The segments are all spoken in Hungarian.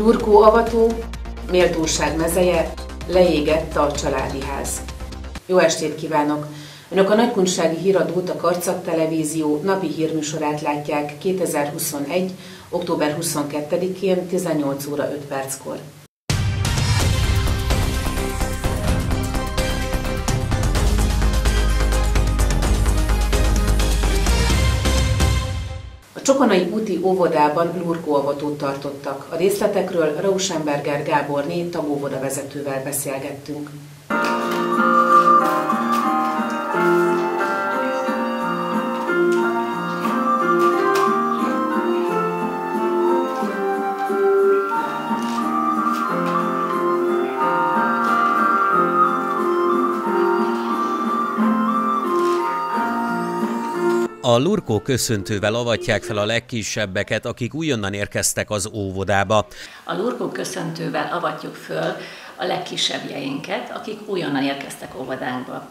Lurkó avató, méltóság mezeje, leégett a családi ház. Jó estét kívánok! Önök a Nagykunsági Híradót, a Karcag Televízió napi hírműsorát látják 2021. október 22-én 18 óra 5 perckor. Csokonai úti óvodában lurkóavatót tartottak. A részletekről Rauschenberger Gáborné tagóvoda vezetővel beszélgettünk. A lurkó köszöntővel avatják fel a legkisebbeket, akik újonnan érkeztek az óvodába. A lurkó köszöntővel avatjuk föl a legkisebbjeinket, akik újonnan érkeztek óvodánkba.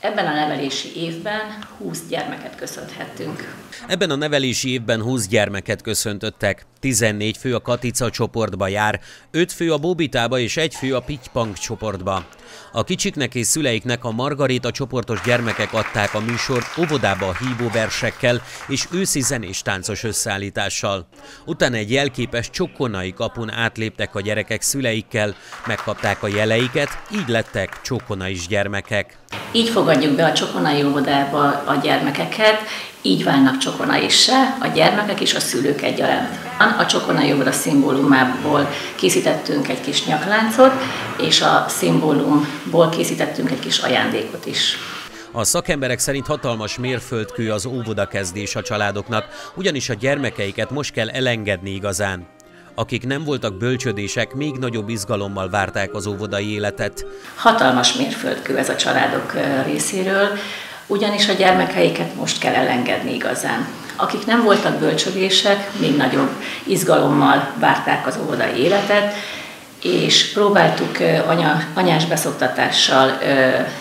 Ebben a nevelési évben 20 gyermeket köszönthettünk. Ebben a nevelési évben 20 gyermeket köszöntöttek. 14 fő a Katica csoportba jár, 5 fő a Bobitába és egy fő a Pitypang csoportba. A kicsiknek és szüleiknek a Margarita csoportos gyermekek adták a műsort óvodába a hívó versekkel és őszi zenés táncos összeállítással. Utána egy jelképes csokkonai kapun átléptek a gyerekek szüleikkel, megkapták a jeleiket, így lettek csokonais gyermekek. Így fogadjuk be a csokonai óvodába a gyermekeket, így válnak csokonaissá a gyermekek és a szülők egyaránt. A csokonai óvoda szimbólumából készítettünk egy kis nyakláncot, és a szimbólumból készítettünk egy kis ajándékot is. A szakemberek szerint hatalmas mérföldkő az óvoda kezdés a családoknak, ugyanis a gyermekeiket most kell elengedni igazán. Akik nem voltak bölcsödések, még nagyobb izgalommal várták az óvodai életet. Hatalmas mérföldkő ez a családok részéről, ugyanis a gyermekeiket most kell elengedni igazán. Akik nem voltak bölcsödések, még nagyobb izgalommal várták az óvodai életet, és próbáltuk anya, anyás beszoktatással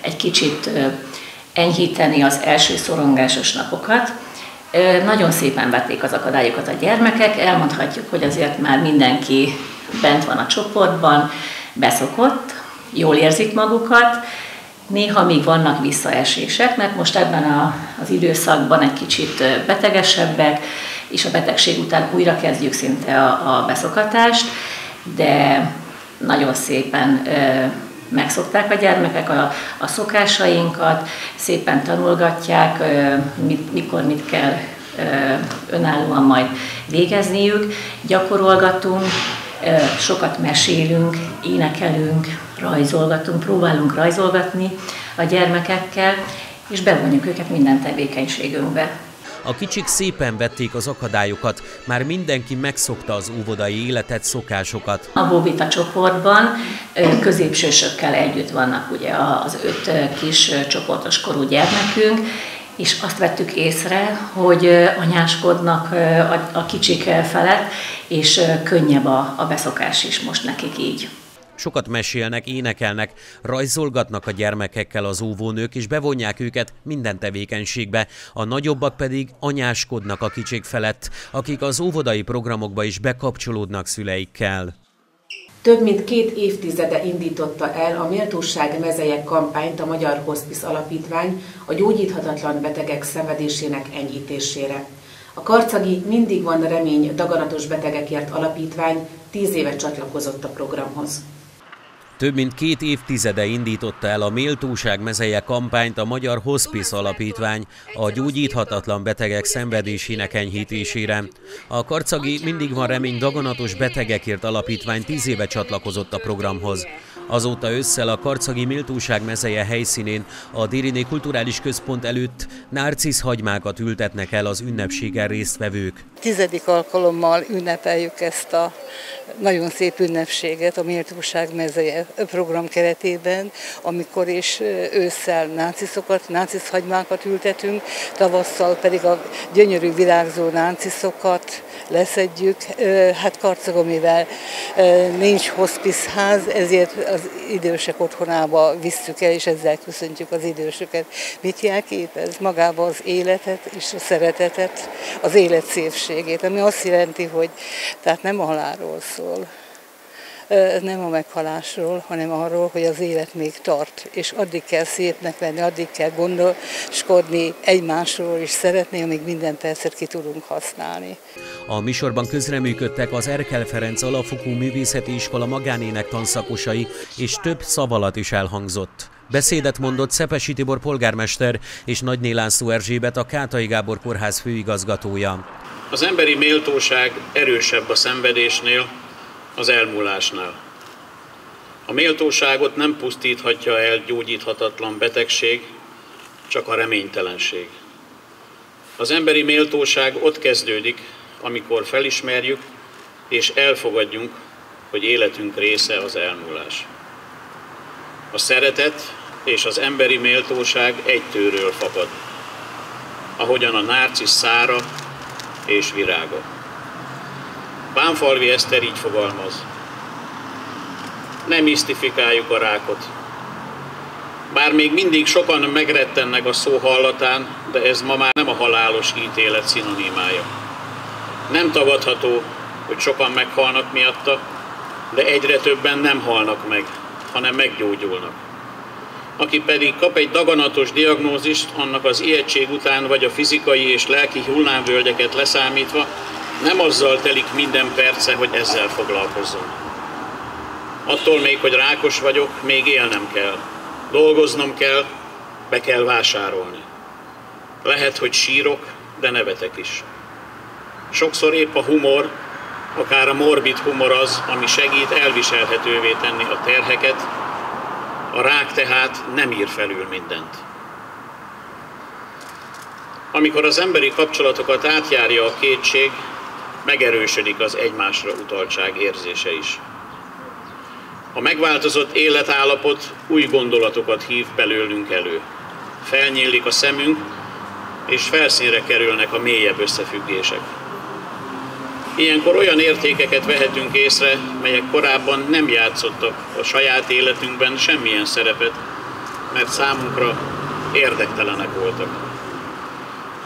egy kicsit enyhíteni az első szorongásos napokat. Nagyon szépen vették az akadályokat a gyermekek, elmondhatjuk, hogy azért már mindenki bent van a csoportban, beszokott, jól érzik magukat, Néha még vannak visszaesések, mert most ebben a, az időszakban egy kicsit betegesebbek, és a betegség után újra kezdjük szinte a, a beszokatást, de nagyon szépen megszokták a gyermekek a, a szokásainkat, szépen tanulgatják, mit, mikor mit kell önállóan majd végezniük, gyakorolgatunk, sokat mesélünk, énekelünk, rajzolgatunk, próbálunk rajzolgatni a gyermekekkel, és bevonjuk őket minden tevékenységünkbe. A kicsik szépen vették az akadályokat, már mindenki megszokta az óvodai életet, szokásokat. A Bobita csoportban középsősökkel együtt vannak ugye az öt kis csoportos korú gyermekünk, és azt vettük észre, hogy anyáskodnak a kicsik felett, és könnyebb a, a beszokás is most nekik így. Sokat mesélnek, énekelnek, rajzolgatnak a gyermekekkel az óvónők, és bevonják őket minden tevékenységbe. A nagyobbak pedig anyáskodnak a kicsik felett, akik az óvodai programokba is bekapcsolódnak szüleikkel. Több mint két évtizede indította el a Méltóság mezeje kampányt a Magyar Hospice Alapítvány a gyógyíthatatlan betegek szenvedésének enyhítésére. A karcagi Mindig van remény daganatos betegekért alapítvány tíz éve csatlakozott a programhoz. Több mint két évtizede indította el a Méltóság mezeje kampányt a Magyar Hospice Alapítvány a gyógyíthatatlan betegek szenvedésének enyhítésére. A karcagi Mindig van remény daganatos betegekért alapítvány tíz éve csatlakozott a programhoz. Azóta ősszel a Karcagi Méltóság mezeje helyszínén a Dériné Kulturális Központ előtt nárcisz hagymákat ültetnek el az ünnepségen résztvevők. Tizedik alkalommal ünnepeljük ezt a nagyon szép ünnepséget a Méltóság mezeje program keretében, amikor is ősszel náciszokat, nácisz hagymákat ültetünk, tavasszal pedig a gyönyörű virágzó náciszokat leszedjük. Hát Karcagon, mivel nincs hospice ház, ezért az idősek otthonába visszük el, és ezzel köszöntjük az idősöket. Mit jelképez? Magába az életet és a szeretetet, az élet szépségét, ami azt jelenti, hogy tehát nem a halálról szól, nem a meghalásról, hanem arról, hogy az élet még tart, és addig kell szépnek lenni, addig kell gondoskodni egymásról, és szeretni, amíg minden percet ki tudunk használni. A műsorban közreműködtek az Erkel Ferenc Alapfokú Művészeti Iskola magánének tanszakosai, és több szavalat is elhangzott. Beszédet mondott Szepesi Tibor polgármester és Nagy László Erzsébet, a Kátai Gábor Kórház főigazgatója. Az emberi méltóság erősebb a szenvedésnél, az elmúlásnál. A méltóságot nem pusztíthatja el gyógyíthatatlan betegség, csak a reménytelenség. Az emberi méltóság ott kezdődik, amikor felismerjük és elfogadjunk, hogy életünk része az elmúlás. A szeretet és az emberi méltóság egy tőről fakad, ahogyan a nárcis szára és virága. Bánfalvi Eszter így fogalmaz. Nem misztifikáljuk a rákot. Bár még mindig sokan megrettennek a szó hallatán, de ez ma már nem a halálos ítélet szinonimája. Nem tagadható, hogy sokan meghalnak miatta, de egyre többen nem halnak meg, hanem meggyógyulnak. Aki pedig kap egy daganatos diagnózist, annak az ijegység után vagy a fizikai és lelki hullámvölgyeket leszámítva, nem azzal telik minden perce, hogy ezzel foglalkozzon. Attól még, hogy rákos vagyok, még élnem kell. Dolgoznom kell, be kell vásárolni. Lehet, hogy sírok, de nevetek is. Sokszor épp a humor, akár a morbid humor az, ami segít elviselhetővé tenni a terheket, a rák tehát nem ír felül mindent. Amikor az emberi kapcsolatokat átjárja a kétség, megerősödik az egymásra utaltság érzése is. A megváltozott életállapot új gondolatokat hív belőlünk elő. Felnyílik a szemünk, és felszínre kerülnek a mélyebb összefüggések. Ilyenkor olyan értékeket vehetünk észre, melyek korábban nem játszottak a saját életünkben semmilyen szerepet, mert számunkra érdektelenek voltak.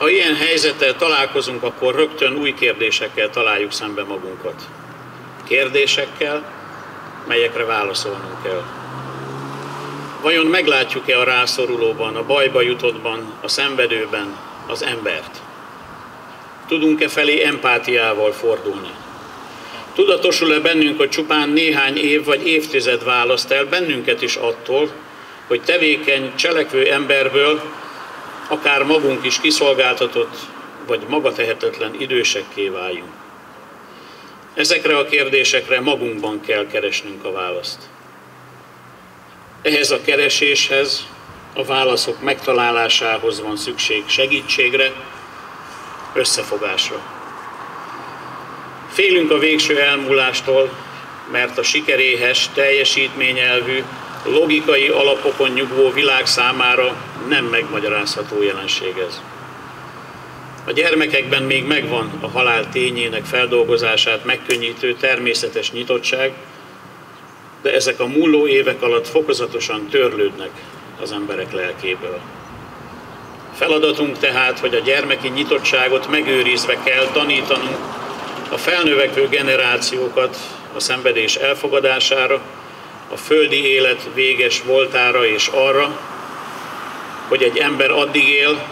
Ha ilyen helyzettel találkozunk, akkor rögtön új kérdésekkel találjuk szembe magunkat. Kérdésekkel, melyekre válaszolnunk kell. Vajon meglátjuk-e a rászorulóban, a bajba jutottban, a szenvedőben az embert? Tudunk-e felé empátiával fordulni? Tudatosul-e bennünk, hogy csupán néhány év vagy évtized választ el bennünket is attól, hogy tevékeny, cselekvő emberből akár magunk is kiszolgáltatott vagy magatehetetlen idősekké váljunk. Ezekre a kérdésekre magunkban kell keresnünk a választ. Ehhez a kereséshez, a válaszok megtalálásához van szükség segítségre, összefogásra. Félünk a végső elmúlástól, mert a sikeréhes, teljesítményelvű, logikai alapokon nyugvó világ számára nem megmagyarázható jelenség ez. A gyermekekben még megvan a halál tényének feldolgozását megkönnyítő természetes nyitottság, de ezek a múló évek alatt fokozatosan törlődnek az emberek lelkéből. Feladatunk tehát, hogy a gyermeki nyitottságot megőrizve kell tanítanunk a felnövekvő generációkat a szenvedés elfogadására, a földi élet véges voltára és arra, hogy egy ember addig él,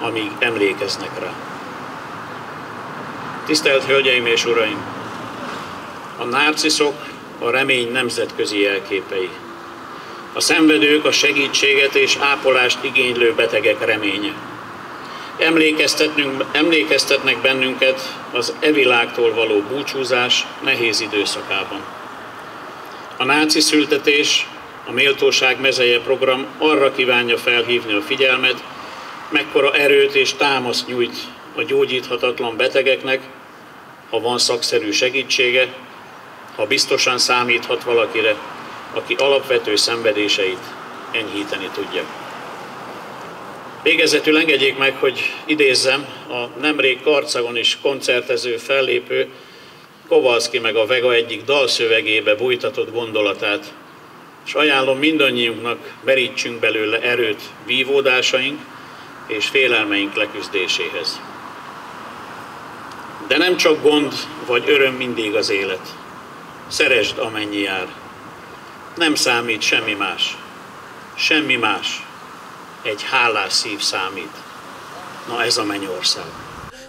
amíg emlékeznek rá. Tisztelt Hölgyeim és Uraim! A nárciszok a remény nemzetközi jelképei. A szenvedők a segítséget és ápolást igénylő betegek reménye. Emlékeztetnünk, emlékeztetnek bennünket az evilágtól való búcsúzás nehéz időszakában. A náci szültetés, a Méltóság mezeje program arra kívánja felhívni a figyelmet, mekkora erőt és támaszt nyújt a gyógyíthatatlan betegeknek, ha van szakszerű segítsége, ha biztosan számíthat valakire, aki alapvető szenvedéseit enyhíteni tudja. Végezetül engedjék meg, hogy idézzem a nemrég Karcagon is koncertező fellépő Kovalszki meg a Vega egyik dalszövegébe bújtatott gondolatát, és ajánlom mindannyiunknak, merítsünk belőle erőt vívódásaink és félelmeink leküzdéséhez. De nem csak gond vagy öröm mindig az élet. Szeresd, amennyi jár. Nem számít semmi más. Semmi más. Egy hálás szív számít. Na ez a mennyország.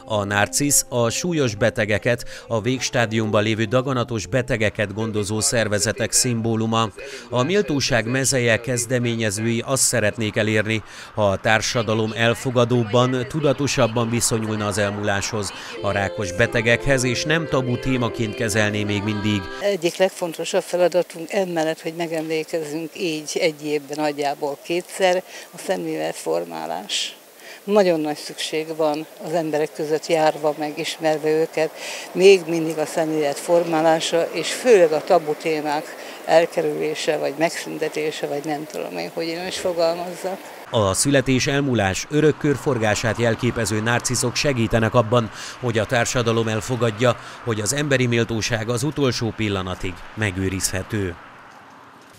A Narcisz a súlyos betegeket, a végstádiumban lévő daganatos betegeket gondozó szervezetek szimbóluma. A méltóság mezeje kezdeményezői azt szeretnék elérni, ha a társadalom elfogadóbban, tudatosabban viszonyulna az elmúláshoz, a rákos betegekhez, és nem tabu témaként kezelné még mindig. Egyik legfontosabb feladatunk emellett, hogy megemlékezünk így egy évben nagyjából kétszer, a szemléletformálás nagyon nagy szükség van az emberek között járva, megismerve őket, még mindig a szemlélet formálása, és főleg a tabu témák elkerülése, vagy megszüntetése, vagy nem tudom én, hogy én is fogalmazzak. A születés elmúlás örök körforgását jelképező narciszok segítenek abban, hogy a társadalom elfogadja, hogy az emberi méltóság az utolsó pillanatig megőrizhető.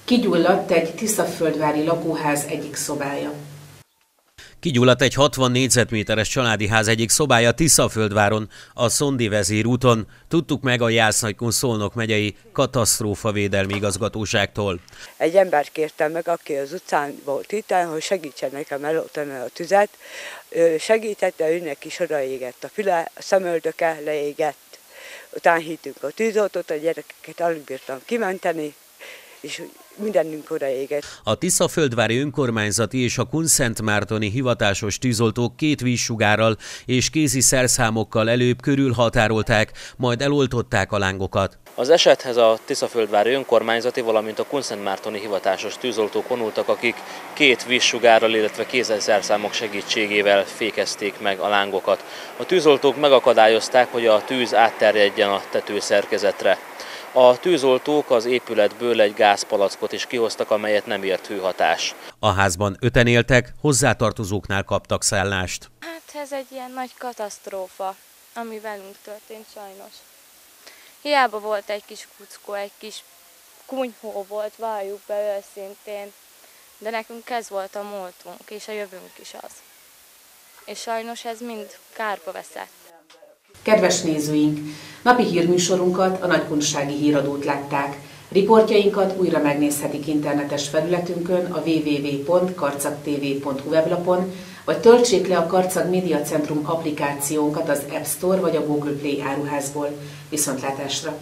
Kigyulladt egy Tiszaföldvári lakóház egyik szobája. Kigyulladt egy 60 négyzetméteres családi ház egyik szobája Tiszaföldváron, a Szondi vezér úton. Tudtuk meg a Jásznagykun Szolnok megyei védelmi igazgatóságtól. Egy embert kértem meg, aki az utcán volt itt, hogy segítsen nekem eloltani a tüzet. Segítette, őnek is odaégett a füle, a szemöldöke leégett. Utána hittünk a tűzoltót, a gyerekeket alig bírtam kimenteni, és mindenünk odaégett. A Tiszaföldvári önkormányzati és a Kunszentmártoni hivatásos tűzoltók két vízsugárral és kézi szerszámokkal előbb körülhatárolták, majd eloltották a lángokat. Az esethez a Tiszaföldvári önkormányzati, valamint a Kunszentmártoni hivatásos tűzoltók vonultak, akik két vízsugárral, illetve kézzelszerszámok segítségével fékezték meg a lángokat. A tűzoltók megakadályozták, hogy a tűz átterjedjen a tetőszerkezetre. A tűzoltók az épületből egy gázpalackot is kihoztak, amelyet nem ért hőhatás. A házban öten éltek, hozzátartozóknál kaptak szállást. Hát ez egy ilyen nagy katasztrófa, ami velünk történt sajnos. Hiába volt egy kis kuckó, egy kis kunyhó volt, valljuk be őszintén, de nekünk ez volt a múltunk, és a jövőnk is az. És sajnos ez mind kárba veszett. Kedves nézőink! Napi hírműsorunkat, a Nagykunsági Híradót látták. Riportjainkat újra megnézhetik internetes felületünkön a www.karcagtv.hu weblapon, vagy töltsék le a Karcag Média Centrum applikációnkat az App Store vagy a Google Play áruházból. Viszontlátásra!